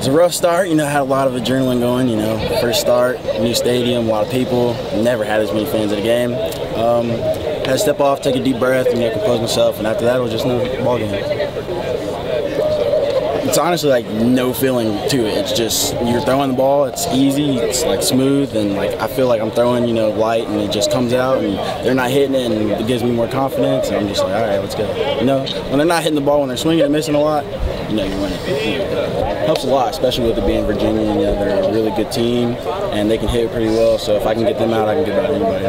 was a rough start. You know, I had a lot of adrenaline going. You know, first start, new stadium, a lot of people. Never had as many fans at a game. Um, had to step off, take a deep breath, and you know, compose myself. And after that, it was just no ball game it's honestly like no feeling to it. It's just you're throwing the ball. It's easy. It's like smooth, and like I feel like I'm throwing, you know, light, and it just comes out, and they're not hitting it, and it gives me more confidence. And I'm just like, all right, let's go. You know, when they're not hitting the ball, when they're swinging and missing a lot, you know, you're winning. It helps a lot, especially with it being Virginia. You know, they're a really good team, and they can hit pretty well. So if I can get them out, I can get out anybody.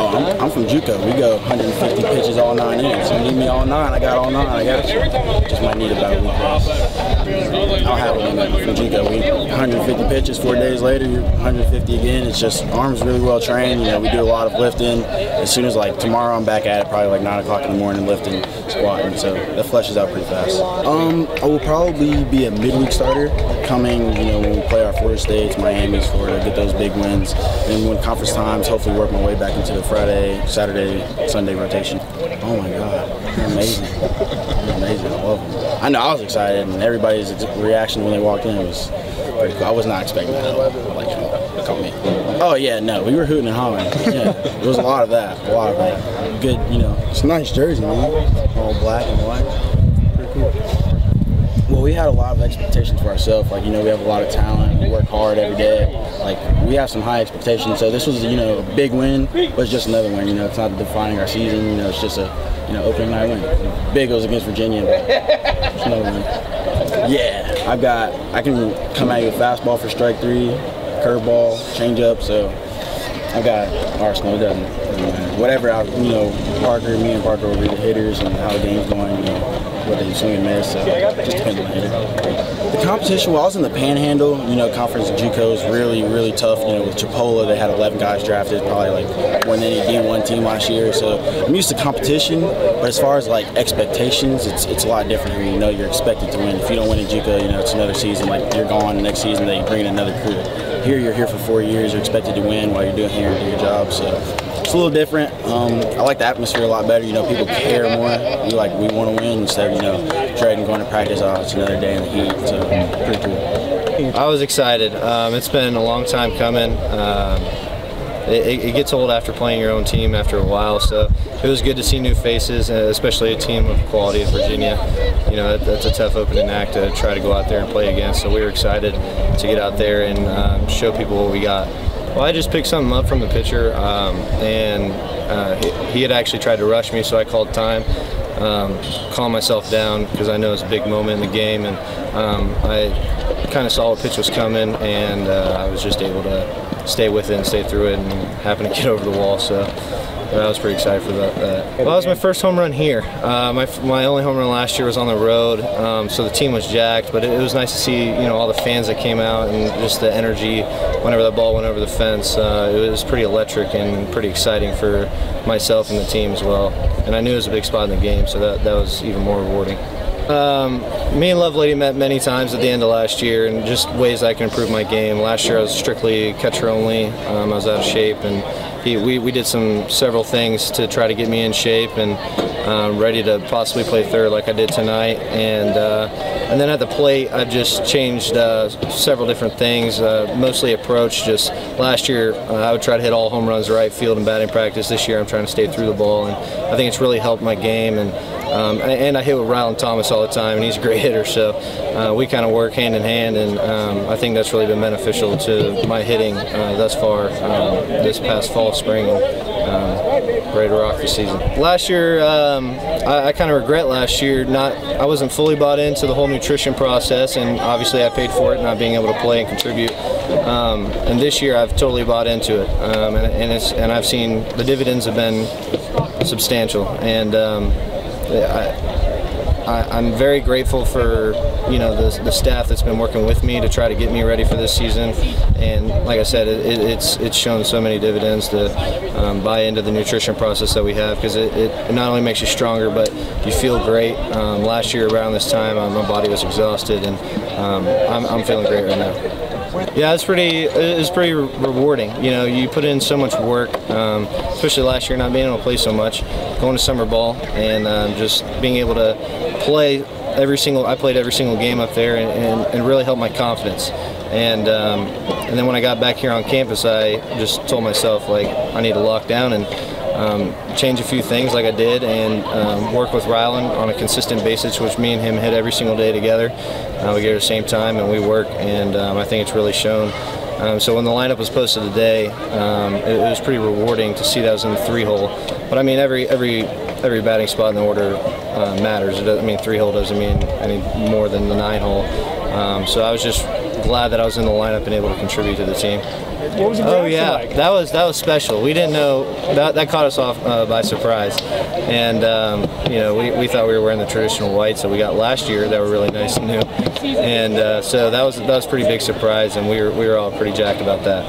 Oh, I'm, I'm, from JUCO. We go 150 pitches all nine innings. You need me all nine, I got all nine. I got you. Just might need about a week. I'll have it from JUCO. We 150 pitches. Four days later, 150 again. It's just arms really well trained. You know, we do a lot of lifting. As soon as like tomorrow, I'm back at it probably like nine o'clock in the morning lifting, squatting. So that fleshes out pretty fast. Um, I will probably be a midweek starter coming. You know, when we play our Florida States, Miami's, Florida, get those big wins, and when conference times. Hopefully, work my way back into the Friday, Saturday, Sunday rotation. Oh my God, amazing. Amazing. I love them. I know I was excited, and everybody's reaction when they walked in was pretty cool. I was not expecting that. Like, call me. Oh yeah, no, we were hooting and hollering. Yeah, there was a lot of that. A lot of that. Good, you know. It's a nice jersey, man. All black and white. Pretty cool. We had a lot of expectations for ourselves. Like, you know, we have a lot of talent. We work hard every day. Like, we have some high expectations. So this was, you know, a big win, but it's just another win. You know, it's not defining our season. You know, it's just a, you know, opening night win. Big was against Virginia, but it's another win. Yeah, I've got, I can come at you with fastball for strike three, curveball, changeup. So I've got Arsenal. It doesn't, whatever. I, you know, Parker, me and Parker will be the hitters and how the game's going. You know what they swing and miss. So just depends on the hitter. The competition, while I was in the Panhandle, you know, conference JUCO is really, really tough. You know, with Chipola, they had 11 guys drafted, probably like more than any D1 team last year. So I'm used to competition, but as far as like expectations, it's it's a lot different here. You know, you're expected to win. If you don't win at JUCO, you know, it's another season. Like you're gone next season, they bring in another crew. Here, you're here for four years. You're expected to win while you're doing here your job. So it's a little different. Um, I like the atmosphere a lot better. You know, people care more. We like we want to win instead of you know dreading going to practice. Oh, it's another day in the heat. So pretty cool. I was excited. Um, it's been a long time coming. Um, it, it, gets old after playing your own team after a while. So it was good to see new faces, especially a team of quality of Virginia. You know, that's a tough opening act to try to go out there and play against. So we were excited to get out there and um, show people what we got. Well, I just picked something up from the pitcher, um, and uh, he, he, had actually tried to rush me, so I called time, um, calm myself down because I know it's a big moment in the game, and um, I kind of saw what pitch was coming, and uh, I was just able to stay with it and stay through it, and happen to get over the wall. So I was pretty excited for that. Well, that was my first home run here. Uh, my, my only home run last year was on the road, um, so the team was jacked. But it, it, was nice to see you know all the fans that came out and just the energy whenever the ball went over the fence. Uh, it was pretty electric and pretty exciting for myself and the team as well. And I knew it was a big spot in the game, so that that was even more rewarding. Um, me and Lovelady met many times at the end of last year and just ways I can improve my game. Last year I was strictly catcher only. Um, I was out of shape and he, we, we did some several things to try to get me in shape and um, ready to possibly play third like I did tonight. And uh, and then at the plate, I've just changed uh, several different things, uh, mostly approach. Just last year, uh, I would try to hit all home runs right field and batting practice. This year, I'm trying to stay through the ball, and I think it's really helped my game. And um, and I hit with Rylan Thomas all the time, and he's a great hitter. So uh, we kind of work hand in hand, and um, I think that's really been beneficial to my hitting uh, thus far um, this past fall, spring, um, ready to rock the season. Last year, um, I, I kind of regret last year. Not, I wasn't fully bought into the whole nutrition process, and obviously I paid for it, not being able to play and contribute. Um, and this year, I've totally bought into it, and, and, and I've seen the dividends have been substantial, and I, am very grateful for you know the, the, staff that's been working with me to try to get me ready for this season, and like I said, it, it's it's shown so many dividends to um, buy into the nutrition process that we have because it, it, not only makes you stronger, but you feel great. Um, last year around this time, uh, my body was exhausted, and um, I'm, I'm feeling great right now. Yeah, it's pretty. It's pretty rewarding. You know, you put in so much work, um, especially last year, not being able to play so much, going to summer ball, and um, just being able to play every single I played every single game up there and, and, and really helped my confidence. And um, and then when I got back here on campus, I just told myself like I need to lock down and um, change a few things like I did and um, work with Rylan on a consistent basis, which me and him hit every single day together. Uh, we get at the same time and we work, and um, I think it's really shown. Um, so when the lineup was posted today, um, it, it, was pretty rewarding to see that I was in the three hole. But I mean, every every every batting spot in the order uh, matters. It doesn't mean three hole doesn't mean any more than the nine hole. Um, so I was just glad that I was in the lineup and able to contribute to the team. What was the Oh yeah, like? that was that was special. We didn't know that that caught us off uh, by surprise, and um, you know we, we thought we were wearing the traditional whites that we got last year that were really nice and new, and uh, so that was that was a pretty big surprise, and we were we were all pretty jacked about that.